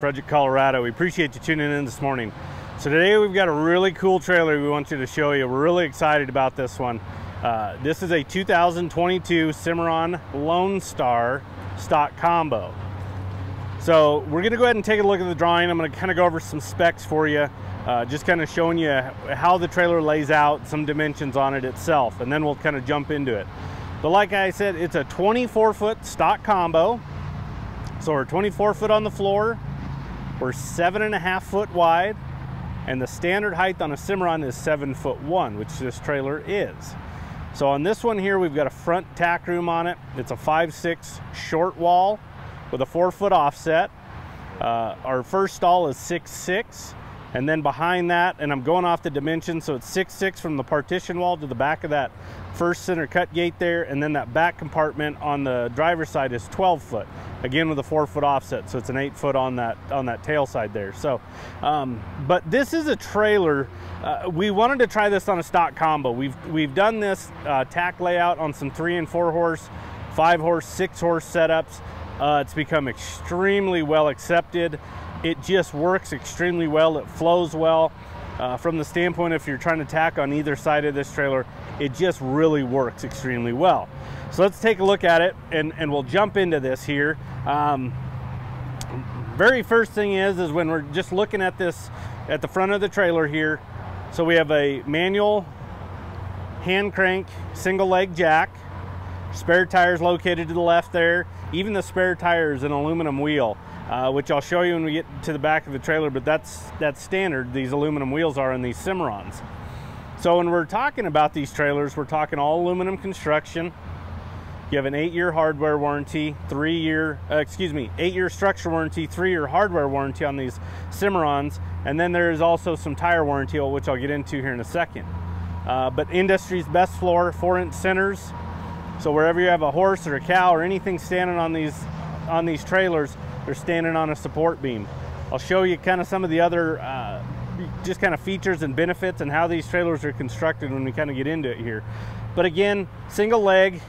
Project Colorado. We appreciate you tuning in this morning. So today we've got a really cool trailer we want you to show you. We're really excited about this one. Uh, this is a 2022 Cimarron Lonestar stock combo. So we're gonna go ahead and take a look at the drawing. I'm gonna kind of go over some specs for you, uh, just kind of showing you how the trailer lays out, some dimensions on it itself, and then we'll kind of jump into it. But like I said, it's a 24 foot stock combo. So we're 24 foot on the floor, we're seven and a half foot wide, and the standard height on a Cimarron is seven foot one, which this trailer is. So on this one here, we've got a front tack room on it. It's a five six short wall with a four foot offset. Uh, our first stall is six six, and then behind that, and I'm going off the dimension, so it's six six from the partition wall to the back of that first center cut gate there, and then that back compartment on the driver's side is 12 foot, again with a four foot offset, so it's an eight foot on that on that tail side there. So, um, but this is a trailer. Uh, we wanted to try this on a stock combo. We've we've done this uh, tack layout on some three and four horse, five horse, six horse setups. Uh, it's become extremely well accepted. It just works extremely well. It flows well. Uh, from the standpoint if you're trying to tack on either side of this trailer, it just really works extremely well. So let's take a look at it and, and we'll jump into this here. Um, very first thing is, is when we're just looking at this at the front of the trailer here. So we have a manual hand crank single leg jack, spare tires located to the left there. Even the spare tire is an aluminum wheel uh, which I'll show you when we get to the back of the trailer, but that's, that's standard. These aluminum wheels are on these Cimarrons. So when we're talking about these trailers, we're talking all aluminum construction. You have an eight-year hardware warranty, three-year, uh, excuse me, eight-year structure warranty, three-year hardware warranty on these Cimarrons, and then there is also some tire warranty, which I'll get into here in a second. Uh, but industry's best floor, four-inch centers. So wherever you have a horse or a cow or anything standing on these on these trailers, they're standing on a support beam. I'll show you kind of some of the other uh, just kind of features and benefits and how these trailers are constructed when we kind of get into it here. But again, single leg,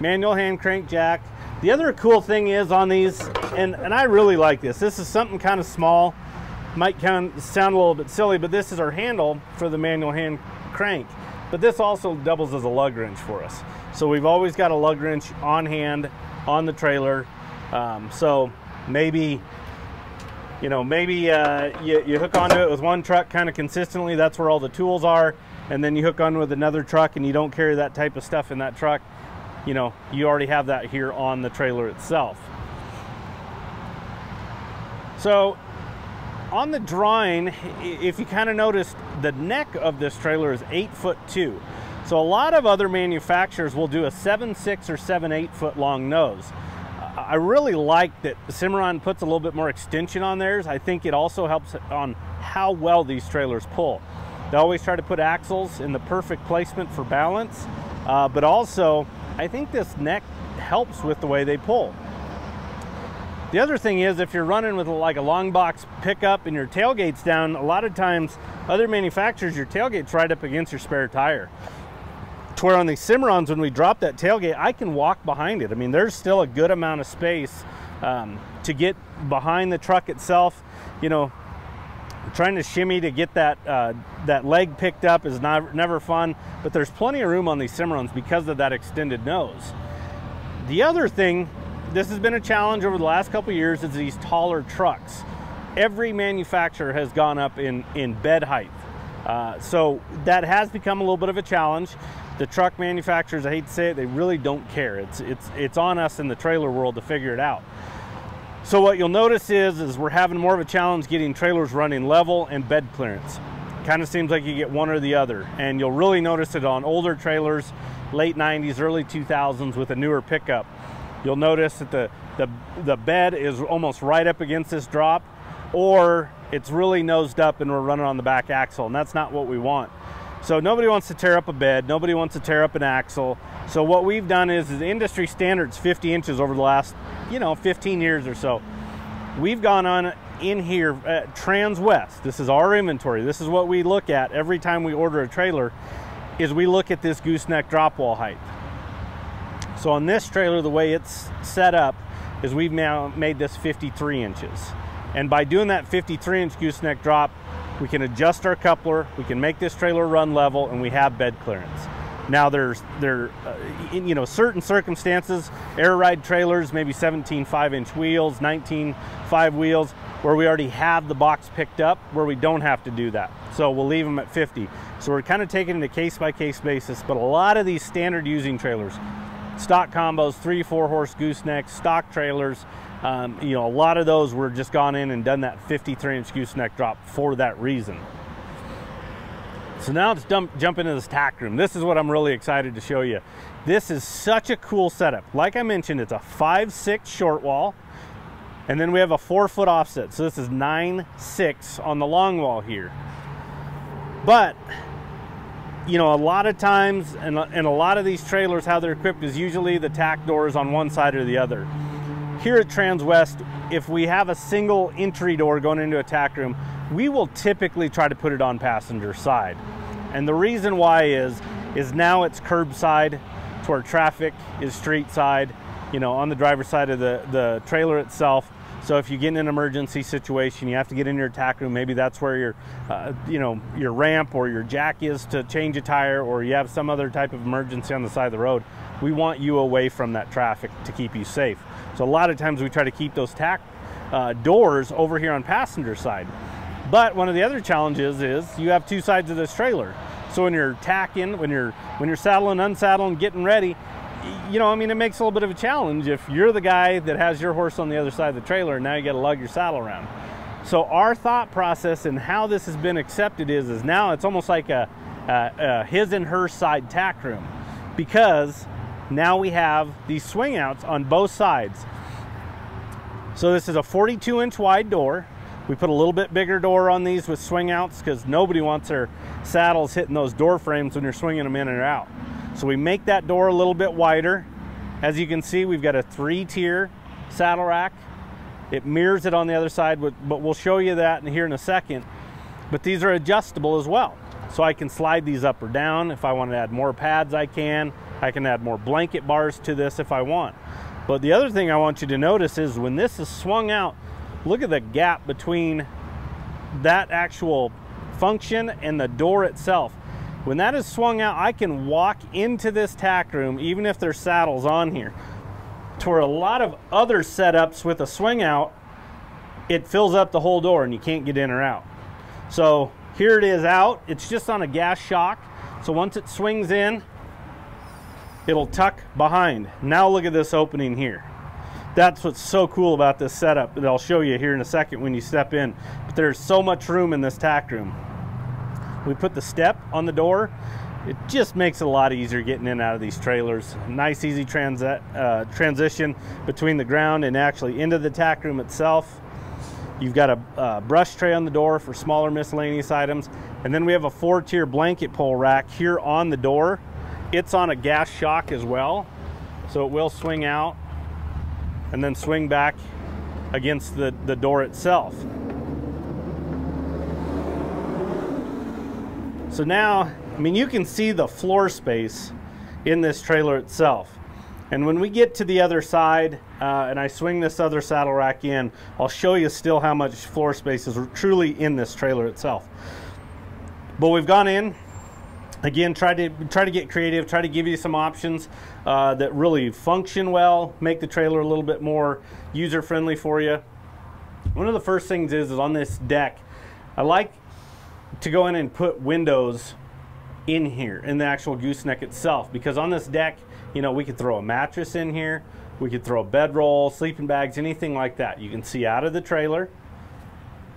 manual hand crank jack. The other cool thing is on these, and, and I really like this, this is something kind of small, might kind of sound a little bit silly, but this is our handle for the manual hand crank. But this also doubles as a lug wrench for us. So we've always got a lug wrench on hand on the trailer. Um, so maybe you know maybe uh, you, you hook onto it with one truck kind of consistently that's where all the tools are and then you hook on with another truck and you don't carry that type of stuff in that truck you know you already have that here on the trailer itself. So on the drawing if you kind of noticed the neck of this trailer is eight foot two. So a lot of other manufacturers will do a seven six or seven eight foot long nose I really like that the Cimarron puts a little bit more extension on theirs. I think it also helps on how well these trailers pull. They always try to put axles in the perfect placement for balance, uh, but also I think this neck helps with the way they pull. The other thing is if you're running with like a long box pickup and your tailgate's down, a lot of times other manufacturers, your tailgate's right up against your spare tire where on the Cimarrons, when we drop that tailgate, I can walk behind it. I mean, there's still a good amount of space um, to get behind the truck itself. You know, trying to shimmy to get that uh, that leg picked up is not, never fun, but there's plenty of room on these Cimarrons because of that extended nose. The other thing, this has been a challenge over the last couple years, is these taller trucks. Every manufacturer has gone up in, in bed height. Uh, so that has become a little bit of a challenge the truck manufacturers, I hate to say it, they really don't care. It's, it's, it's on us in the trailer world to figure it out. So what you'll notice is, is we're having more of a challenge getting trailers running level and bed clearance. Kind of seems like you get one or the other. And you'll really notice it on older trailers, late 90s, early 2000s with a newer pickup. You'll notice that the, the, the bed is almost right up against this drop or it's really nosed up and we're running on the back axle and that's not what we want. So nobody wants to tear up a bed, nobody wants to tear up an axle. So what we've done is, is industry standard's 50 inches over the last, you know, 15 years or so. We've gone on in here at Transwest. This is our inventory. This is what we look at every time we order a trailer is we look at this gooseneck drop wall height. So on this trailer, the way it's set up is we've now made this 53 inches. And by doing that 53 inch gooseneck drop, we can adjust our coupler, we can make this trailer run level, and we have bed clearance. Now there's there, uh, in, you know, certain circumstances, air ride trailers, maybe 17 5 inch wheels, 19 5 wheels, where we already have the box picked up, where we don't have to do that. So we'll leave them at 50. So we're kind of taking it a case by case basis, but a lot of these standard using trailers, stock combos, three, four horse goosenecks, stock trailers, um, you know, a lot of those were just gone in and done that 53 inch gooseneck drop for that reason. So now let's dump, jump into this tack room. This is what I'm really excited to show you. This is such a cool setup. Like I mentioned, it's a five, six short wall. And then we have a four foot offset. So this is nine, six on the long wall here. But, you know, a lot of times, and, and a lot of these trailers, how they're equipped is usually the tack doors on one side or the other. Here at Transwest, if we have a single entry door going into a tack room, we will typically try to put it on passenger side. And the reason why is, is now it's curbside to where traffic is street side, you know, on the driver's side of the, the trailer itself. So if you get in an emergency situation, you have to get in your tack room. Maybe that's where your, uh, you know, your ramp or your jack is to change a tire, or you have some other type of emergency on the side of the road. We want you away from that traffic to keep you safe. So a lot of times we try to keep those tack uh, doors over here on passenger side. But one of the other challenges is you have two sides of this trailer. So when you're tacking, when you're when you're saddling, unsaddling, getting ready, you know, I mean, it makes a little bit of a challenge if you're the guy that has your horse on the other side of the trailer and now you got to lug your saddle around. So our thought process and how this has been accepted is, is now it's almost like a, a, a his and her side tack room because now we have these swing outs on both sides. So this is a 42 inch wide door. We put a little bit bigger door on these with swing outs because nobody wants their saddles hitting those door frames when you're swinging them in and out. So we make that door a little bit wider. As you can see, we've got a three tier saddle rack. It mirrors it on the other side, but we'll show you that in here in a second. But these are adjustable as well. So I can slide these up or down. If I want to add more pads, I can. I can add more blanket bars to this if I want. But the other thing I want you to notice is when this is swung out, look at the gap between that actual function and the door itself. When that is swung out, I can walk into this tack room, even if there's saddles on here. To where a lot of other setups with a swing out, it fills up the whole door and you can't get in or out. So here it is out. It's just on a gas shock. So once it swings in, it'll tuck behind. Now look at this opening here. That's what's so cool about this setup that I'll show you here in a second when you step in. But there's so much room in this tack room. We put the step on the door. It just makes it a lot easier getting in and out of these trailers. Nice, easy uh, transition between the ground and actually into the tack room itself. You've got a uh, brush tray on the door for smaller miscellaneous items. And then we have a four tier blanket pole rack here on the door. It's on a gas shock as well. So it will swing out and then swing back against the, the door itself. So now, I mean, you can see the floor space in this trailer itself. And when we get to the other side uh, and I swing this other saddle rack in, I'll show you still how much floor space is truly in this trailer itself. But we've gone in, again, try to try to get creative, try to give you some options uh, that really function well, make the trailer a little bit more user-friendly for you. One of the first things is, is on this deck, I like to go in and put windows in here in the actual gooseneck itself because on this deck you know we could throw a mattress in here we could throw a bedroll sleeping bags anything like that. You can see out of the trailer.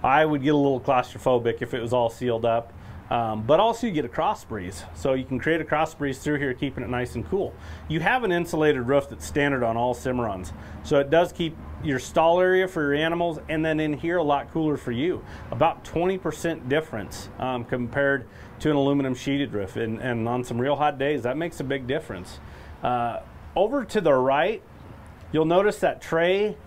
I would get a little claustrophobic if it was all sealed up um, but also you get a cross breeze. So you can create a cross breeze through here, keeping it nice and cool. You have an insulated roof that's standard on all Cimarrons. So it does keep your stall area for your animals and then in here a lot cooler for you. About 20% difference um, compared to an aluminum sheeted roof. And, and, on some real hot days, that makes a big difference. Uh, over to the right, you'll notice that tray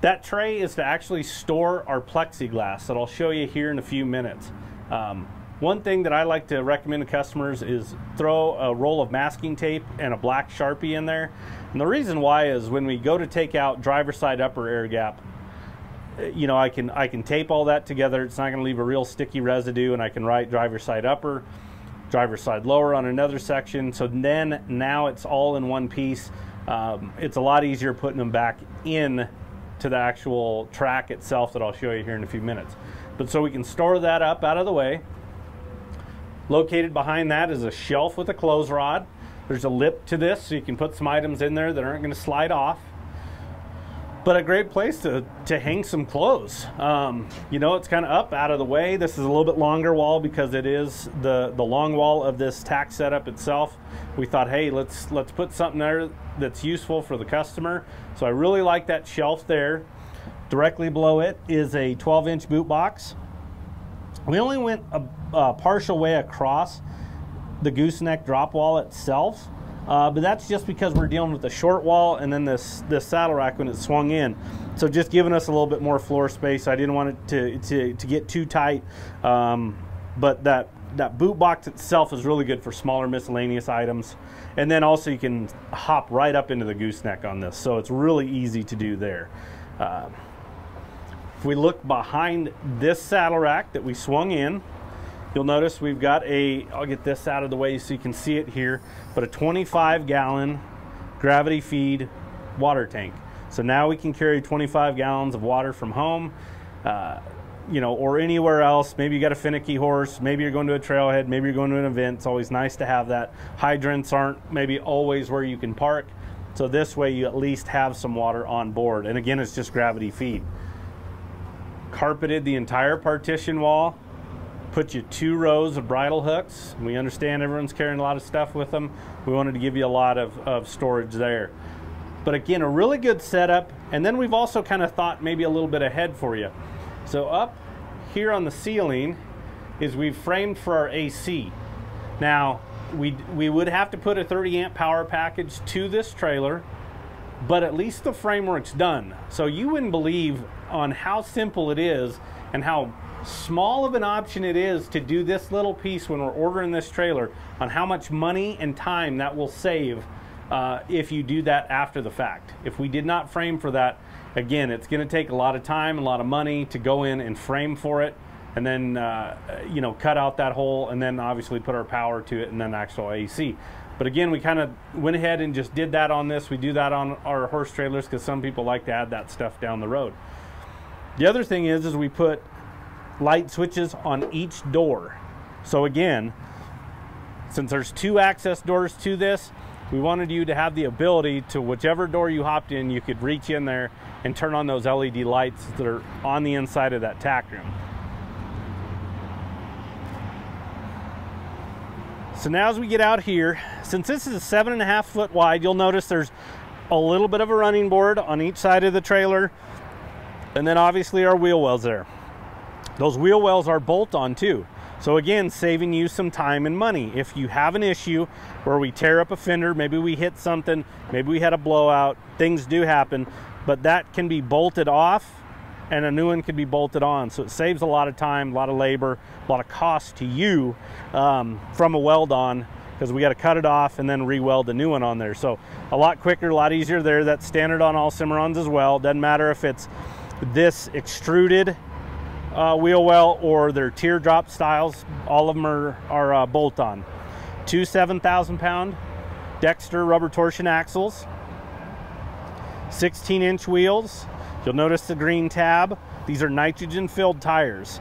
that tray is to actually store our plexiglass that I'll show you here in a few minutes. Um, one thing that I like to recommend to customers is throw a roll of masking tape and a black Sharpie in there. And the reason why is when we go to take out driver side upper air gap, you know, I can I can tape all that together. It's not going to leave a real sticky residue, and I can write driver side upper, driver side lower on another section. So then now it's all in one piece. Um, it's a lot easier putting them back in to the actual track itself that I'll show you here in a few minutes. But so we can store that up out of the way. Located behind that is a shelf with a close rod. There's a lip to this so you can put some items in there that aren't going to slide off but a great place to, to hang some clothes. Um, you know, it's kind of up out of the way. This is a little bit longer wall because it is the, the long wall of this tack setup itself. We thought, hey, let's, let's put something there that's useful for the customer. So I really like that shelf there. Directly below it is a 12 inch boot box. We only went a, a partial way across the gooseneck drop wall itself. Uh, but that's just because we're dealing with the short wall and then this, this saddle rack when it's swung in. So just giving us a little bit more floor space. I didn't want it to, to, to get too tight. Um, but that, that boot box itself is really good for smaller miscellaneous items. And then also you can hop right up into the gooseneck on this. So it's really easy to do there. Uh, if we look behind this saddle rack that we swung in, You'll notice we've got a, I'll get this out of the way so you can see it here, but a 25 gallon gravity feed water tank. So now we can carry 25 gallons of water from home, uh, you know, or anywhere else. Maybe you got a finicky horse, maybe you're going to a trailhead, maybe you're going to an event. It's always nice to have that. Hydrants aren't maybe always where you can park. So this way you at least have some water on board. And again, it's just gravity feed. Carpeted the entire partition wall put you two rows of bridle hooks. We understand everyone's carrying a lot of stuff with them. We wanted to give you a lot of, of storage there. But again, a really good setup. And then we've also kind of thought maybe a little bit ahead for you. So up here on the ceiling is we've framed for our AC. Now, we, we would have to put a 30 amp power package to this trailer, but at least the framework's done. So you wouldn't believe on how simple it is and how small of an option it is to do this little piece when we're ordering this trailer on how much money and time that will save uh, if you do that after the fact. If we did not frame for that, again, it's going to take a lot of time, a lot of money to go in and frame for it and then, uh, you know, cut out that hole and then obviously put our power to it and then actual AC. But again, we kind of went ahead and just did that on this. We do that on our horse trailers because some people like to add that stuff down the road. The other thing is, is we put light switches on each door. So again, since there's two access doors to this, we wanted you to have the ability to whichever door you hopped in, you could reach in there and turn on those LED lights that are on the inside of that tack room. So now as we get out here, since this is seven and a half foot wide, you'll notice there's a little bit of a running board on each side of the trailer. And then obviously our wheel wells there. Those wheel wells are bolt on too. So again, saving you some time and money. If you have an issue where we tear up a fender, maybe we hit something, maybe we had a blowout, things do happen, but that can be bolted off and a new one can be bolted on. So it saves a lot of time, a lot of labor, a lot of cost to you um, from a weld on because we got to cut it off and then re-weld a new one on there. So a lot quicker, a lot easier there. That's standard on all Cimarrons as well. Doesn't matter if it's this extruded uh, wheel well or their teardrop styles. All of them are, are uh, bolt on. Two 7,000 pound Dexter rubber torsion axles, 16 inch wheels. You'll notice the green tab. These are nitrogen filled tires.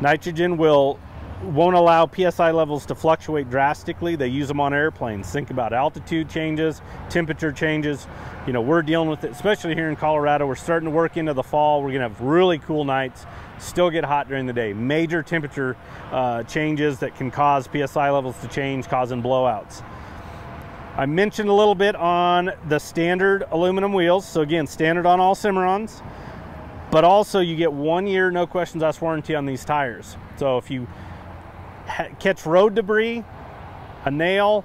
Nitrogen will won't allow PSI levels to fluctuate drastically. They use them on airplanes. Think about altitude changes, temperature changes. You know, we're dealing with it, especially here in Colorado. We're starting to work into the fall. We're gonna have really cool nights, still get hot during the day. Major temperature uh, changes that can cause PSI levels to change, causing blowouts. I mentioned a little bit on the standard aluminum wheels. So again, standard on all Cimarrons, but also you get one year, no questions asked warranty on these tires. So if you catch road debris, a nail,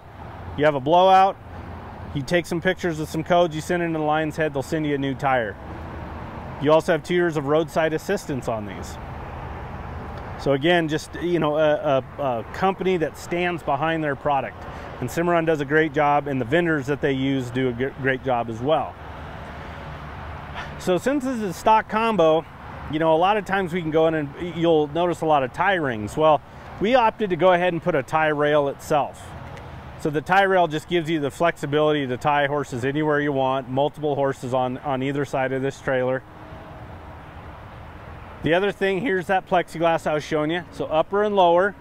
you have a blowout, you take some pictures of some codes, you send it in the Lionshead, they'll send you a new tire. You also have two years of roadside assistance on these. So again, just you know, a, a, a, company that stands behind their product. And Cimarron does a great job, and the vendors that they use do a great job as well. So since this is a stock combo, you know, a lot of times we can go in and you'll notice a lot of tie rings. Well, we opted to go ahead and put a tie rail itself. So the tie rail just gives you the flexibility to tie horses anywhere you want, multiple horses on, on either side of this trailer. The other thing, here's that plexiglass I was showing you. So upper and lower.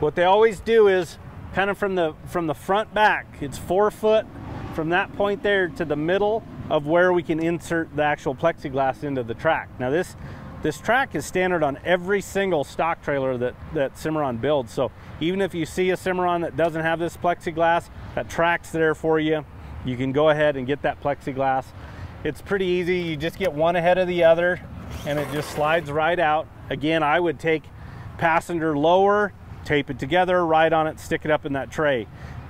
What they always do is kind of from the from the front back, it's four foot from that point there to the middle of where we can insert the actual plexiglass into the track. Now this this track is standard on every single stock trailer that, that Cimarron builds. So even if you see a Cimarron that doesn't have this plexiglass, that track's there for you. You can go ahead and get that plexiglass. It's pretty easy. You just get one ahead of the other and it just slides right out. Again, I would take passenger lower, tape it together, ride on it, stick it up in that tray.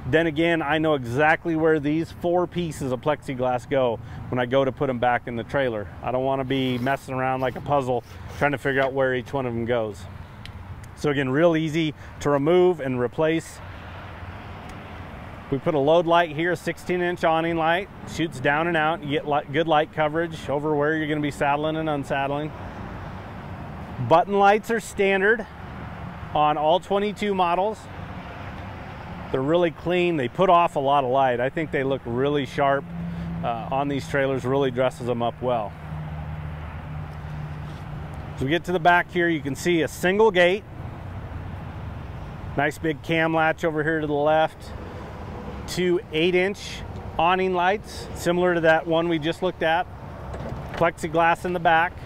Then again, I know exactly where these four pieces of plexiglass go when I go to put them back in the trailer. I don't want to be messing around like a puzzle trying to figure out where each one of them goes. So again, real easy to remove and replace. We put a load light here, a 16 inch awning light, shoots down and out. You get good light coverage over where you're gonna be saddling and unsaddling. Button lights are standard on all 22 models. They're really clean. They put off a lot of light. I think they look really sharp uh, on these trailers, really dresses them up well. As we get to the back here, you can see a single gate. Nice big cam latch over here to the left. Two eight inch awning lights, similar to that one we just looked at. Plexiglass in the back.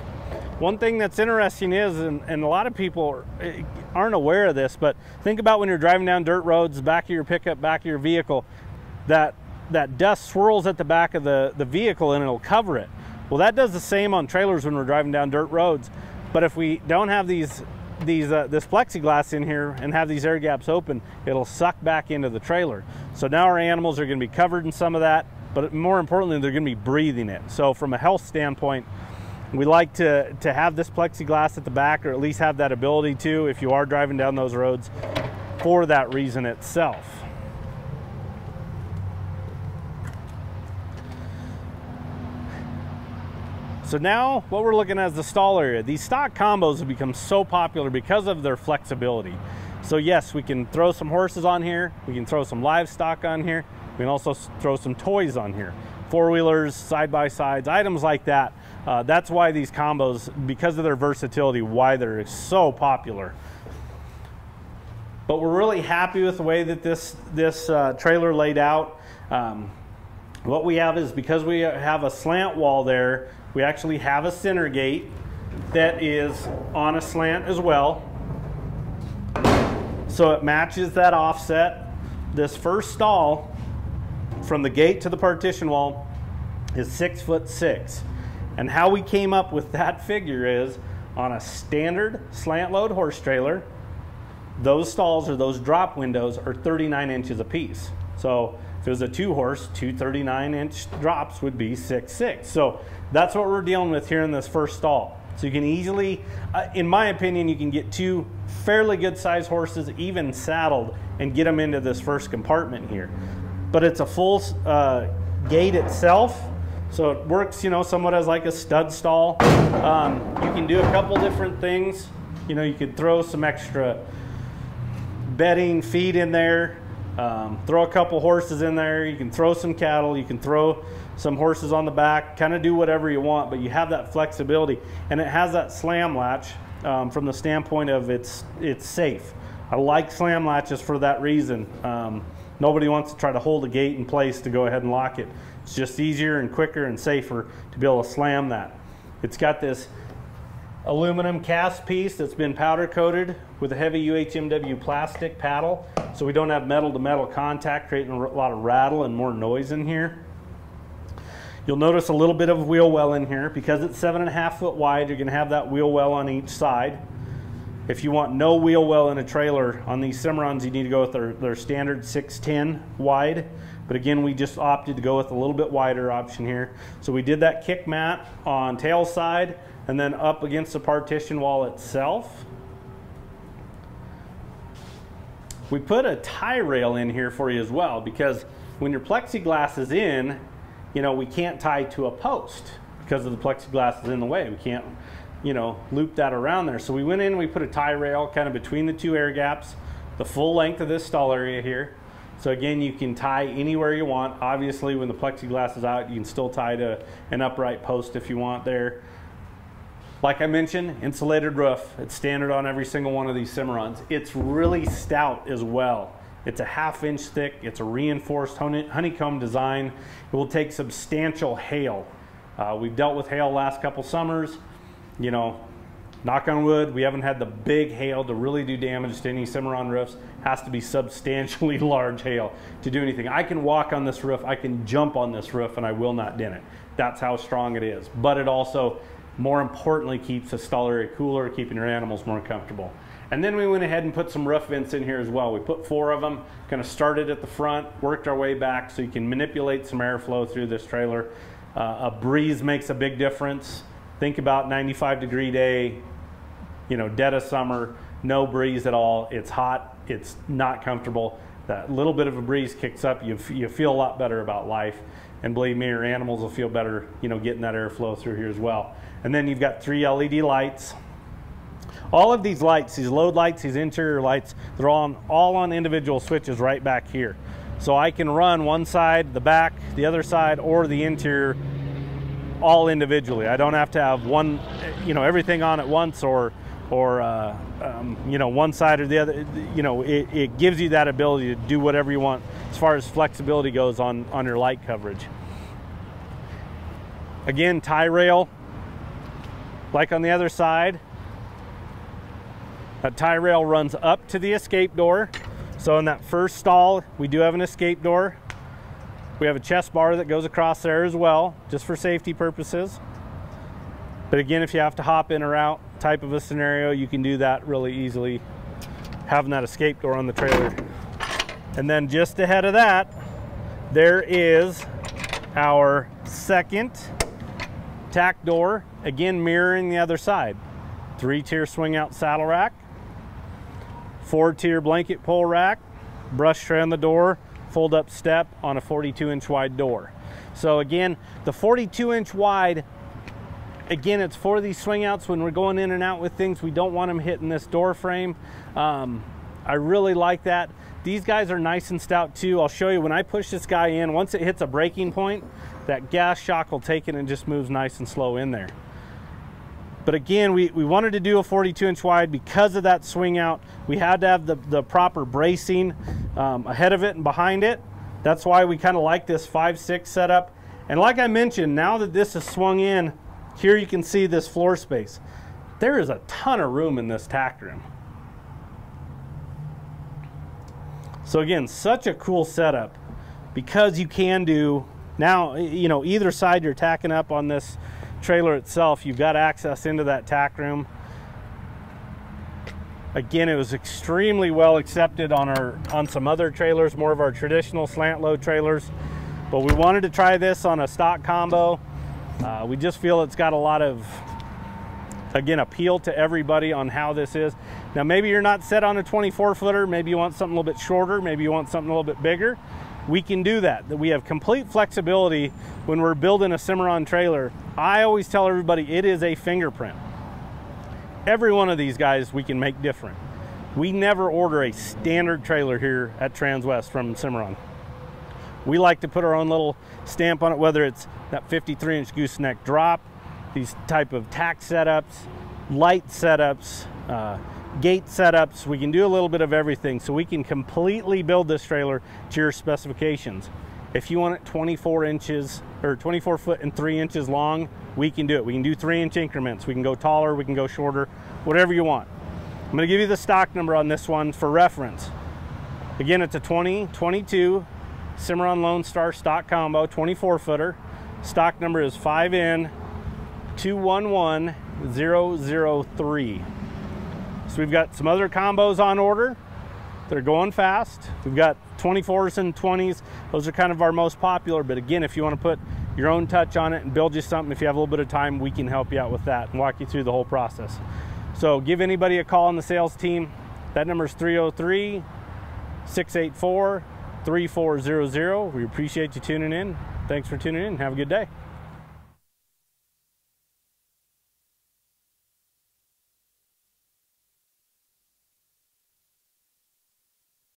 One thing that's interesting is, and, and, a lot of people aren't aware of this, but think about when you're driving down dirt roads, back of your pickup, back of your vehicle, that that dust swirls at the back of the, the vehicle and it'll cover it. Well, that does the same on trailers when we're driving down dirt roads. But if we don't have these these uh, this plexiglass in here and have these air gaps open, it'll suck back into the trailer. So now our animals are going to be covered in some of that, but more importantly, they're going to be breathing it. So from a health standpoint, we like to, to have this plexiglass at the back or at least have that ability to if you are driving down those roads for that reason itself. So now what we're looking at is the stall area. These stock combos have become so popular because of their flexibility. So yes, we can throw some horses on here. We can throw some livestock on here. We can also throw some toys on here. Four-wheelers, side-by-sides, items like that. Uh, that's why these combos, because of their versatility, why they're so popular. But we're really happy with the way that this, this uh, trailer laid out. Um, what we have is because we have a slant wall there, we actually have a center gate that is on a slant as well. So it matches that offset. This first stall from the gate to the partition wall is six foot six. And how we came up with that figure is on a standard slant load horse trailer, those stalls or those drop windows are 39 inches apiece. So if it was a two horse, two 39 inch drops would be six six. So that's what we're dealing with here in this first stall. So you can easily, uh, in my opinion, you can get two fairly good sized horses even saddled and get them into this first compartment here. But it's a full uh, gate itself so it works, you know, somewhat as like a stud stall. Um, you can do a couple different things. You know, you could throw some extra bedding, feed in there, um, throw a couple horses in there. You can throw some cattle. You can throw some horses on the back, kind of do whatever you want, but you have that flexibility. And it has that slam latch um, from the standpoint of it's, it's safe. I like slam latches for that reason. Um, nobody wants to try to hold a gate in place to go ahead and lock it. It's just easier and quicker and safer to be able to slam that. It's got this aluminum cast piece that's been powder coated with a heavy UHMW plastic paddle so we don't have metal to metal contact creating a lot of rattle and more noise in here. You'll notice a little bit of wheel well in here because it's seven and a half foot wide you're going to have that wheel well on each side. If you want no wheel well in a trailer on these Cimarrons you need to go with their, their standard 610 wide but again, we just opted to go with a little bit wider option here. So we did that kick mat on tail side and then up against the partition wall itself. We put a tie rail in here for you as well because when your plexiglass is in, you know, we can't tie to a post because of the plexiglass is in the way. We can't you know, loop that around there. So we went in, we put a tie rail kind of between the two air gaps, the full length of this stall area here. So again, you can tie anywhere you want. Obviously, when the plexiglass is out, you can still tie to an upright post if you want there. Like I mentioned, insulated roof. It's standard on every single one of these Cimarrons. It's really stout as well. It's a half inch thick. It's a reinforced honeycomb design. It will take substantial hail. Uh, we've dealt with hail last couple summers. You know, knock on wood, we haven't had the big hail to really do damage to any Cimarron roofs. Has to be substantially large hail to do anything. I can walk on this roof, I can jump on this roof, and I will not dent it. That's how strong it is. But it also more importantly keeps the stall area cooler, keeping your animals more comfortable. And then we went ahead and put some roof vents in here as well. We put four of them, kind of started at the front, worked our way back so you can manipulate some airflow through this trailer. Uh, a breeze makes a big difference. Think about 95 degree day, you know, dead of summer, no breeze at all. It's hot, it's not comfortable. That little bit of a breeze kicks up, you, you feel a lot better about life. And believe me, your animals will feel better, you know, getting that airflow through here as well. And then you've got three LED lights. All of these lights, these load lights, these interior lights, they're on, all on individual switches right back here. So I can run one side, the back, the other side, or the interior all individually. I don't have to have one, you know, everything on at once or, or uh, um, you know, one side or the other. You know, it, it gives you that ability to do whatever you want as far as flexibility goes on, on your light coverage. Again, tie rail, like on the other side, a tie rail runs up to the escape door. So in that first stall, we do have an escape door. We have a chest bar that goes across there as well, just for safety purposes. But again, if you have to hop in or out type of a scenario, you can do that really easily, having that escape door on the trailer. And then just ahead of that, there is our second tack door, again mirroring the other side. Three tier swing out saddle rack, four tier blanket pole rack, brush tray on the door, fold up step on a 42 inch wide door. So again, the 42 inch wide, again, it's for these swing outs when we're going in and out with things. We don't want them hitting this door frame. Um, I really like that. These guys are nice and stout too. I'll show you when I push this guy in, once it hits a breaking point, that gas shock will take it and just moves nice and slow in there. But again, we, we wanted to do a 42 inch wide because of that swing out. We had to have the, the proper bracing um, ahead of it and behind it. That's why we kind of like this 5-6 setup. And like I mentioned, now that this is swung in, here you can see this floor space. There is a ton of room in this tack room. So again, such a cool setup because you can do now, you know, either side you're tacking up on this trailer itself, you've got access into that tack room. Again, it was extremely well accepted on our on some other trailers, more of our traditional slant load trailers. But we wanted to try this on a stock combo. Uh, we just feel it's got a lot of, again, appeal to everybody on how this is. Now, maybe you're not set on a 24 footer. Maybe you want something a little bit shorter. Maybe you want something a little bit bigger we can do that. That we have complete flexibility when we're building a Cimarron trailer. I always tell everybody it is a fingerprint. Every one of these guys we can make different. We never order a standard trailer here at Transwest from Cimarron. We like to put our own little stamp on it, whether it's that 53 inch gooseneck drop, these type of tack setups, light setups, uh, gate setups. We can do a little bit of everything. So we can completely build this trailer to your specifications. If you want it 24 inches or 24 foot and three inches long, we can do it. We can do three inch increments. We can go taller, we can go shorter, whatever you want. I'm gonna give you the stock number on this one for reference. Again, it's a 2022 Cimarron Lonestar stock combo, 24 footer. Stock number is 5N 211003. So we've got some other combos on order. They're going fast. We've got 24s and 20s. Those are kind of our most popular. But again, if you want to put your own touch on it and build you something, if you have a little bit of time, we can help you out with that and walk you through the whole process. So give anybody a call on the sales team. That number is 303 684 3400. We appreciate you tuning in. Thanks for tuning in. Have a good day.